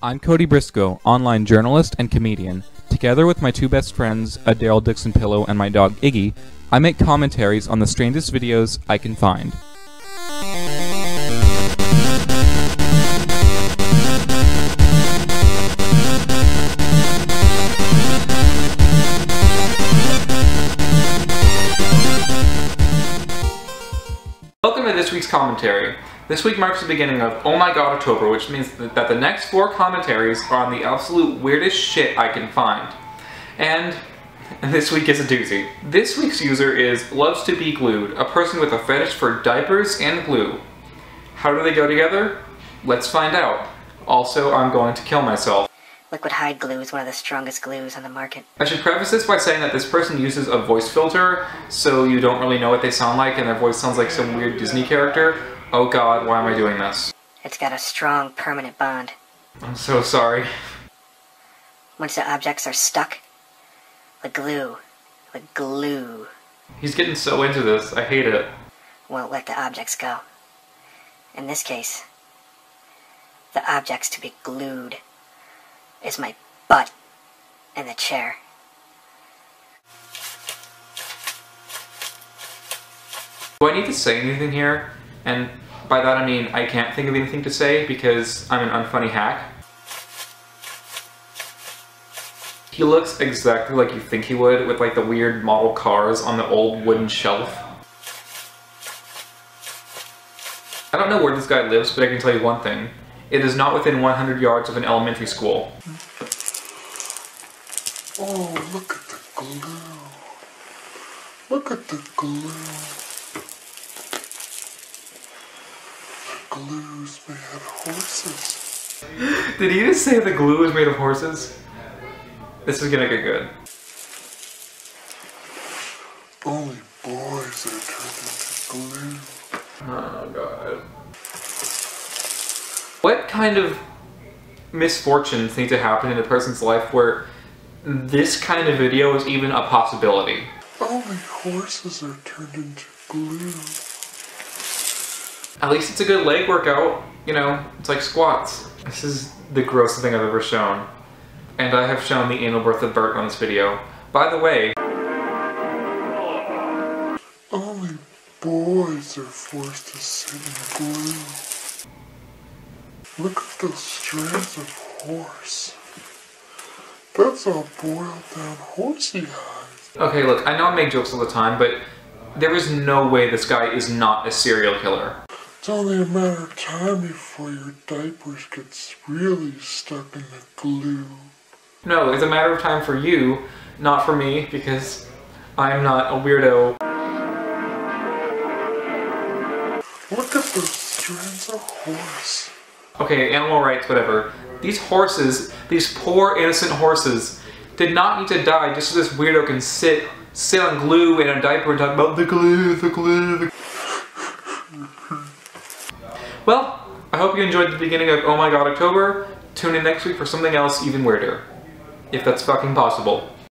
I'm Cody Briscoe, online journalist and comedian. Together with my two best friends, a Daryl Dixon pillow and my dog Iggy, I make commentaries on the strangest videos I can find. Welcome to this week's commentary. This week marks the beginning of Oh My God October, which means that the next four commentaries are on the absolute weirdest shit I can find. And this week is a doozy. This week's user is Loves to Be Glued, a person with a fetish for diapers and glue. How do they go together? Let's find out. Also, I'm going to kill myself. Liquid hide glue is one of the strongest glues on the market. I should preface this by saying that this person uses a voice filter, so you don't really know what they sound like, and their voice sounds like some weird Disney character. Oh god, why am I doing this? It's got a strong permanent bond. I'm so sorry. Once the objects are stuck, the glue, the glue, He's getting so into this, I hate it. won't let the objects go. In this case, the objects to be glued is my butt and the chair. Do I need to say anything here? And by that I mean I can't think of anything to say because I'm an unfunny hack. He looks exactly like you think he would with like the weird model cars on the old wooden shelf. I don't know where this guy lives, but I can tell you one thing. It is not within 100 yards of an elementary school. Oh, look at the glue. Look at the glue. Glue's made of horses. Did he just say the glue is made of horses? This is gonna get good. Only boys are turned into glue. Oh god. What kind of misfortunes need to happen in a person's life where this kind of video is even a possibility? Only horses are turned into glue. At least it's a good leg workout. You know, it's like squats. This is the grossest thing I've ever shown. And I have shown the anal birth of Bert on this video. By the way, Only boys are forced to sit in glue. Look at those strands of horse. That's all boiled down horsey hide. okay, look, I know I make jokes all the time, but there is no way this guy is not a serial killer. It's only a matter of time before your diapers gets really stuck in the glue. No, it's a matter of time for you, not for me, because I'm not a weirdo. Look at those strands of horse. Okay, animal rights, whatever. These horses, these poor innocent horses, did not need to die just so this weirdo can sit, sit on glue in a diaper and talk about the glue, the glue, the... Well, I hope you enjoyed the beginning of Oh My God October. Tune in next week for something else even weirder. If that's fucking possible.